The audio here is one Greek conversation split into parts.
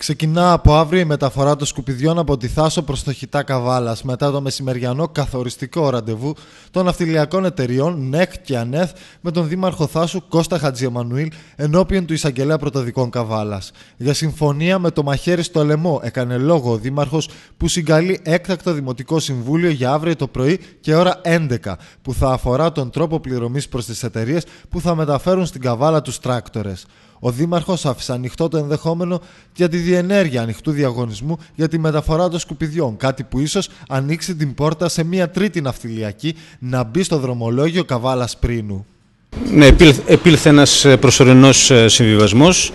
Ξεκινά από αύριο η μεταφορά των σκουπιδιών από τη Θάσο προς το Χιτά Καβάλας μετά το μεσημεριανό καθοριστικό ραντεβού των ναυτιλιακών εταιριών ΝΕΚ και ΑΝΕΘ με τον Δήμαρχο Θάσου Κώστα Χατζιεμανουήλ ενώπιον του Εισαγγελέα Πρωτοδικών Καβάλας. Για συμφωνία με το μαχαίρι στο λαιμό έκανε λόγο ο Δήμαρχος που συγκαλεί έκτακτο Δημοτικό Συμβούλιο για αύριο το πρωί και ώρα 11 που θα αφορά τον τρόπο πληρωμής προς τις εταιρείες που θα μεταφέρουν στην Καβάλα τους τράκτορες. Ο Δήμαρχος άφησε ανοιχτό το ενδεχόμενο για τη διενέργεια ανοιχτού διαγωνισμού για τη μεταφορά των σκουπιδιών. Κάτι που ίσως ανοίξει την πόρτα σε μια τρίτη ναυτιλιακή να μπει στο δρομολόγιο Καβάλας Πρίνου. Ναι, επήλθε ένας προσωρινός συμβιβασμός.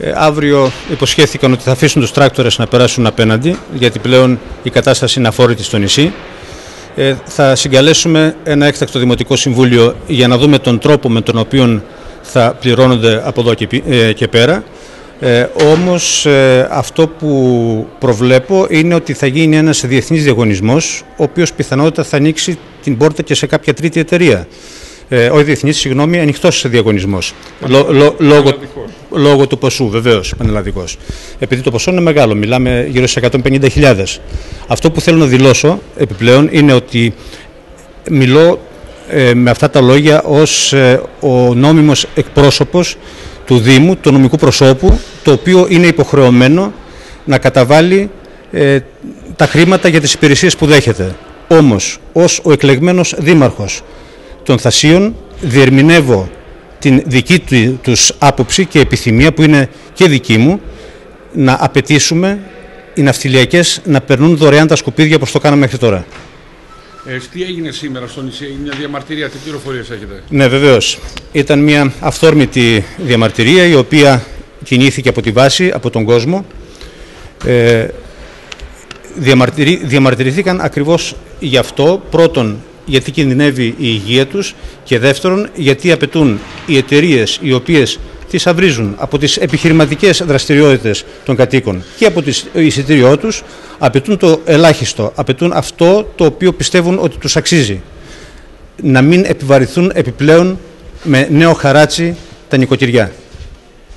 Ε, αύριο υποσχέθηκαν ότι θα αφήσουν τους τράκτορες να περάσουν απέναντι, γιατί πλέον η κατάσταση είναι αφόρητη στο νησί. Ε, θα συγκαλέσουμε ένα έκτακτο Δημοτικό Συμβούλιο για να δούμε τον τρόπο με τον οποίο θα πληρώνονται από εδώ και, ε, πέρα. Ε, όμως ε, αυτό που προβλέπω είναι ότι θα γίνει ένας διεθνής διαγωνισμός ο οποίος πιθανότητα θα ανοίξει την πόρτα και σε κάποια τρίτη εταιρεία. Ε, όχι διεθνής, συγγνώμη, ανοιχτός διαγωνισμός. λόγω, λόγω του ποσού, βεβαίως, πανελλαδικός. Επειδή το ποσό είναι μεγάλο, μιλάμε γύρω σε 150.000. Αυτό που θέλω να δηλώσω επιπλέον είναι ότι μιλώ ε, με αυτά τα λόγια ως ε, ο νόμιμος εκπρόσωπος του Δήμου, του νομικού προσώπου, το οποίο είναι υποχρεωμένο να καταβάλει ε, τα χρήματα για τις υπηρεσίες που δέχεται. Όμως, ως ο εκλεγμένος δήμαρχος των Θασίων, διερμηνεύω την δική του τους άποψη και επιθυμία, που είναι και δική μου, να απαιτήσουμε οι ναυτιλιακές να περνούν δωρεάν τα σκουπίδια όπως το κάναμε μέχρι τώρα. Ε, τι έγινε σήμερα στο νησί, μια διαμαρτυρία, τι πληροφορίες έχετε; Ναι, βεβαίως. Ήταν μια αυθόρμητη διαμαρτυρία η οποία κινήθηκε από τη βάση, από τον κόσμο. Ε, διαμαρτυρηθήκαν ακριβώς γι' αυτό. Πρώτον, γιατί κινδυνεύει η υγεία τους και δεύτερον, γιατί απαιτούν οι εταιρείες οι οποίες τις αυρίζουν από τις επιχειρηματικές δραστηριότητες των κατοίκων και από το εισιτήριό τους απαιτούν το ελάχιστο, απαιτούν αυτό το οποίο πιστεύουν ότι τους αξίζει. Να μην επιβαρηθούν επιπλέον με νέο χαράτσι τα νοικοκυριά.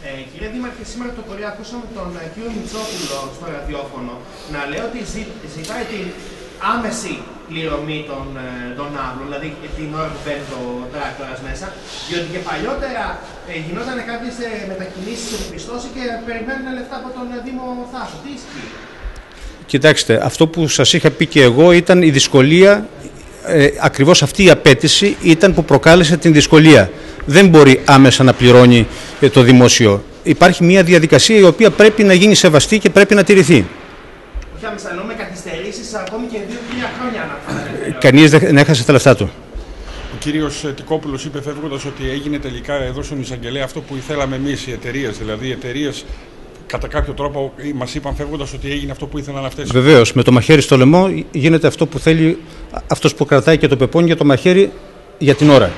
Ε, κύριε Δήμαρχε, σήμερα το πρωί ακούσαμε τον ε, κύριο Μητσόπουλο στο ραδιόφωνο να λέει ότι ζητάει την άμεση πληρωμή των, ε, των άβλων, δηλαδή την ώρα που μπαίνει το τράκτορα μέσα, διότι και παλιότερα ε, γινόταν κάποιες μετακινήσεις σε πιστώση και περιμένουν λεφτά από τον Δήμο Θάσο. Τι ισχύει; Κοιτάξτε, αυτό που σας είχα πει και εγώ ήταν η δυσκολία, ε, ακριβώς αυτή η απέτηση ήταν που προκάλεσε την δυσκολία. Δεν μπορεί άμεσα να πληρώνει ε, το δημόσιο. Υπάρχει μια διαδικασία η οποία πρέπει να γίνει σεβαστή και πρέπει να τηρηθεί. Όχι άμεσα, ενώ με καθυστερήσεις ακόμη και δύο-τρία χρόνια να Κανείς δεν έχασε τα λεφτά του. Ο κύριος Τικόπουλος είπε φεύγοντας ότι έγινε τελικά εδώ στον εισαγγελέα αυτό που ήθελαμε εμείς οι εταιρείες. Δηλαδή, οι εταιρείες κατά κάποιο τρόπο μας είπαν φεύγοντας ότι έγινε αυτό που ήθελαν αυτές. Βεβαίως, με το μαχαίρι στο λαιμό γίνεται αυτό που θέλει αυτός που κρατάει και το πεπόνι για το μαχαίρι για την ώρα.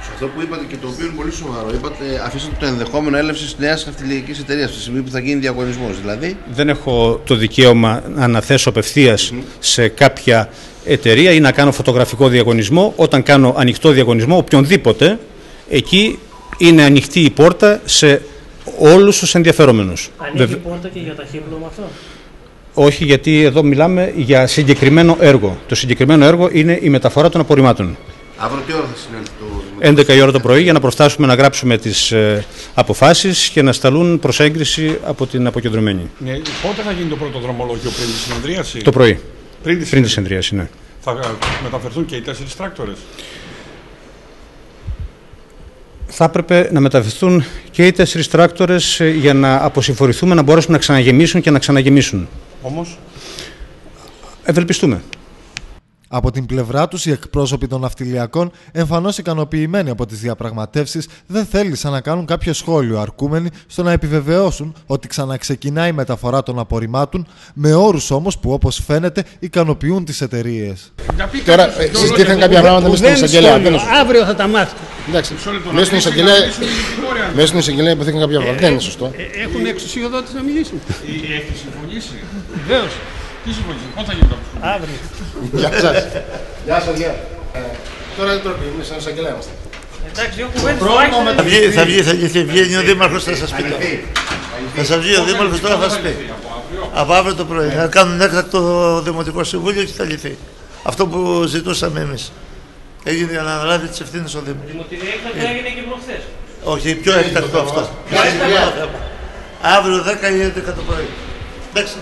Σε αυτό που είπατε και το οποίο είναι πολύ σοβαρό, είπατε αφήσατε το ενδεχόμενο έλευσης νέας αυτιλιακή εταιρείας στη στιγμή που θα γίνει διαγωνισμός. Δηλαδή. Δεν έχω το δικαίωμα να αναθέσω απευθείας σε κάποια εταιρεία ή να κάνω φωτογραφικό διαγωνισμό. Όταν κάνω ανοιχτό διαγωνισμό, οποιονδήποτε, εκεί είναι ανοιχτή η πόρτα σε όλους τους ενδιαφερόμενους. Ανοίγει η πόρτα και για ταχύπλωμα αυτό; Όχι, γιατί εδώ μιλάμε για συγκεκριμένο έργο. Το συγκεκριμένο έργο είναι η μεταφορά των απορριμμάτων. Αύριο τι ώρα θα συνέλθει το 11 η ώρα το πρωί για να προστάσουμε να γράψουμε τις ε, αποφάσεις και να σταλούν προ έγκριση από την αποκεντρωμένη. Ναι, πότε θα γίνει το πρώτο δρομολόγιο πριν τη συνεδρίαση, Το πρωί. Πριν τη, πριν συνεδρίαση, ναι. Θα μεταφερθούν και οι τέσσερις τράκτορες; Θα έπρεπε να μεταφερθούν και οι τέσσερις τράκτορες ε, για να αποσυμφορηθούμε, να μπορέσουν να ξαναγεμίσουν και να ξαναγεμίσουν. Όμως. Ευελπιστούμε. Από την πλευρά τους, οι εκπρόσωποι των ναυτιλιακών, εμφανώς ικανοποιημένοι από τις διαπραγματεύσεις, δεν θέλησαν να κάνουν κάποιο σχόλιο, αρκούμενοι στο να επιβεβαιώσουν ότι ξαναξεκινάει η μεταφορά των απορριμμάτων, με όρους όμως που όπως φαίνεται ικανοποιούν τις εταιρείες. Τώρα συζητήθηκαν κάποια πράγματα μέσα στην εισαγγελέα. Αύριο θα τα μάθει. Εντάξει, μέσα στην εισαγγελέα, μέσα στην εισαγγελέα υποθήκαν κάποια πράγματα. Δεν είναι σωστό. Ε, έχουν εξουσιοδότηση να μιλήσουν. Έχετε συμφωνήσει. Βεβαίως. Τι συμφωνήσετε, πότε θα γίνει το Αύριο. Γεια σας. Γεια σας, γεια. Τώρα δεν τροπή, εμείς σαν εισαγγελέα είμαστε. Εντάξει, δύο κουβέντες. Θα βγει, θα βγει, θα βγει ο Δήμαρχος, θα σας πει δηλαδή. Θα σας βγει ο Πώς θα Δήμαρχος λυθεί, τώρα πότε θα θα σου πει. λυθεί, από αύριο; Από αύριο το πρωί. Θα κάνουν έκτακτο Δημοτικό Συμβούλιο και θα λυθεί. Αυτό που ζητούσαμε εμείς. Έγινε για να αναλάβει τι ευθύνε ο Δήμο. Δημοτική έκτακτα έγινε και προχθές. Όχι, πιο έκτακτο αυτό. Αύριο 10 ή 11 το πρωί. Εντάξει.